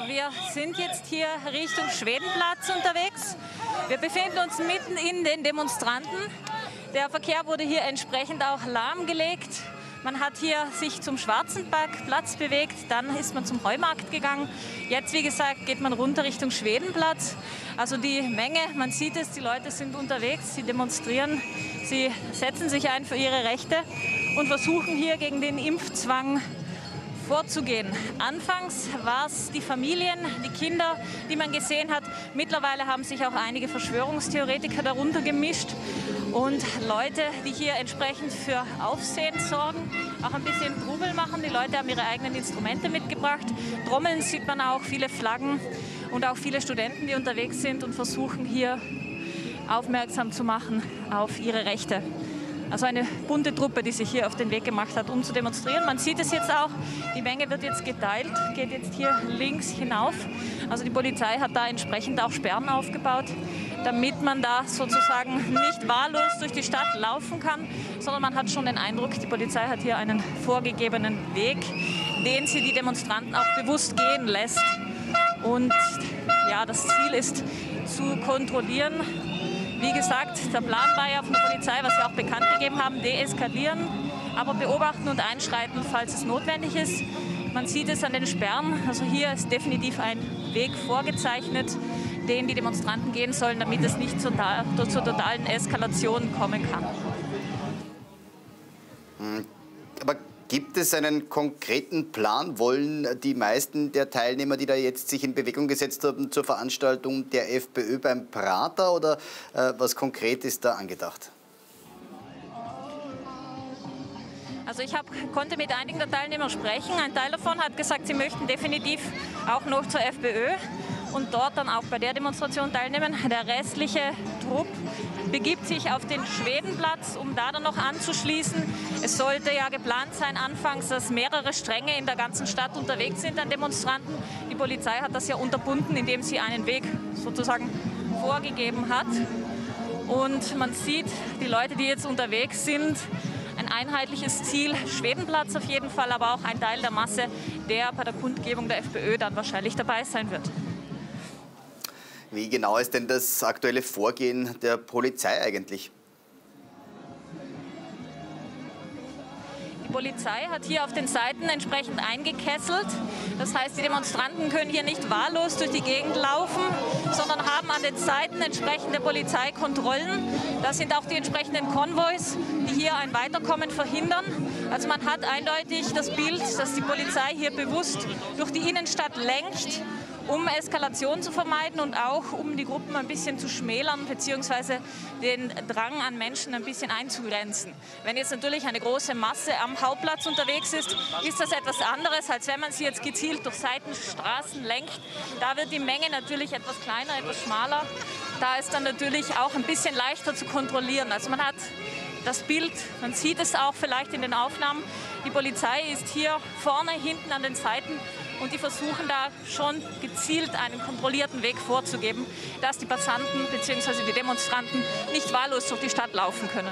Wir sind jetzt hier Richtung Schwedenplatz unterwegs. Wir befinden uns mitten in den Demonstranten. Der Verkehr wurde hier entsprechend auch lahmgelegt. Man hat hier sich zum Schwarzenbergplatz bewegt, dann ist man zum Heumarkt gegangen. Jetzt, wie gesagt, geht man runter Richtung Schwedenplatz. Also die Menge, man sieht es, die Leute sind unterwegs, sie demonstrieren, sie setzen sich ein für ihre Rechte und versuchen hier gegen den Impfzwang vorzugehen. Anfangs war es die Familien, die Kinder, die man gesehen hat. Mittlerweile haben sich auch einige Verschwörungstheoretiker darunter gemischt und Leute, die hier entsprechend für Aufsehen sorgen, auch ein bisschen Trubel machen. Die Leute haben ihre eigenen Instrumente mitgebracht. Trommeln sieht man auch, viele Flaggen und auch viele Studenten, die unterwegs sind und versuchen hier aufmerksam zu machen auf ihre Rechte. Also eine bunte Truppe, die sich hier auf den Weg gemacht hat, um zu demonstrieren. Man sieht es jetzt auch, die Menge wird jetzt geteilt, geht jetzt hier links hinauf. Also die Polizei hat da entsprechend auch Sperren aufgebaut, damit man da sozusagen nicht wahllos durch die Stadt laufen kann, sondern man hat schon den Eindruck, die Polizei hat hier einen vorgegebenen Weg, den sie die Demonstranten auch bewusst gehen lässt. Und ja, das Ziel ist zu kontrollieren, wie gesagt, der Plan war ja von der Polizei, was auch bekannt gegeben haben, deeskalieren, aber beobachten und einschreiten, falls es notwendig ist. Man sieht es an den Sperren. Also hier ist definitiv ein Weg vorgezeichnet, den die Demonstranten gehen sollen, damit es nicht zur, zur totalen Eskalation kommen kann. Hm, aber Gibt es einen konkreten Plan? Wollen die meisten der Teilnehmer, die da jetzt sich in Bewegung gesetzt haben, zur Veranstaltung der FPÖ beim Prater oder äh, was konkret ist da angedacht? Also ich hab, konnte mit einigen der Teilnehmer sprechen. Ein Teil davon hat gesagt, sie möchten definitiv auch noch zur FPÖ und dort dann auch bei der Demonstration teilnehmen. Der restliche Trupp begibt sich auf den Schwedenplatz, um da dann noch anzuschließen. Es sollte ja geplant sein anfangs, dass mehrere Stränge in der ganzen Stadt unterwegs sind an Demonstranten. Die Polizei hat das ja unterbunden, indem sie einen Weg sozusagen vorgegeben hat. Und man sieht, die Leute, die jetzt unterwegs sind, ein einheitliches Ziel, Schwedenplatz auf jeden Fall, aber auch ein Teil der Masse, der bei der Kundgebung der FPÖ dann wahrscheinlich dabei sein wird. Wie genau ist denn das aktuelle Vorgehen der Polizei eigentlich? Polizei hat hier auf den Seiten entsprechend eingekesselt. Das heißt, die Demonstranten können hier nicht wahllos durch die Gegend laufen, sondern haben an den Seiten entsprechende Polizeikontrollen. Das sind auch die entsprechenden Konvois, die hier ein Weiterkommen verhindern. Also man hat eindeutig das Bild, dass die Polizei hier bewusst durch die Innenstadt lenkt um Eskalation zu vermeiden und auch um die Gruppen ein bisschen zu schmälern bzw. den Drang an Menschen ein bisschen einzugrenzen. Wenn jetzt natürlich eine große Masse am Hauptplatz unterwegs ist, ist das etwas anderes, als wenn man sie jetzt gezielt durch Seitenstraßen lenkt. Da wird die Menge natürlich etwas kleiner, etwas schmaler. Da ist dann natürlich auch ein bisschen leichter zu kontrollieren. Also man hat das Bild, man sieht es auch vielleicht in den Aufnahmen. Die Polizei ist hier vorne, hinten an den Seiten und die versuchen da schon gezielt einen kontrollierten Weg vorzugeben, dass die Passanten bzw. die Demonstranten nicht wahllos durch die Stadt laufen können.